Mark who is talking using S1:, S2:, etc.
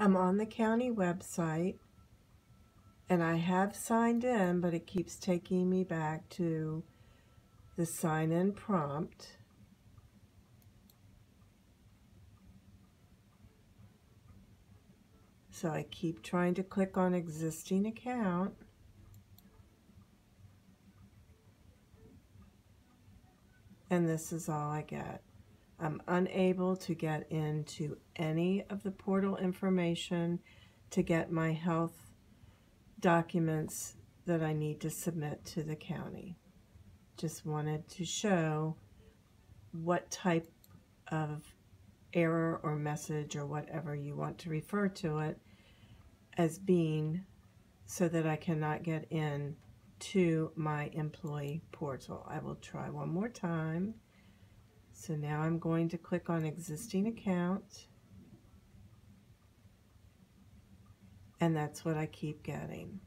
S1: I'm on the county website and I have signed in, but it keeps taking me back to the sign in prompt. So I keep trying to click on existing account. And this is all I get. I'm unable to get into any of the portal information to get my health documents that I need to submit to the county. Just wanted to show what type of error or message or whatever you want to refer to it as being so that I cannot get in to my employee portal. I will try one more time. So now I'm going to click on existing account. And that's what I keep getting.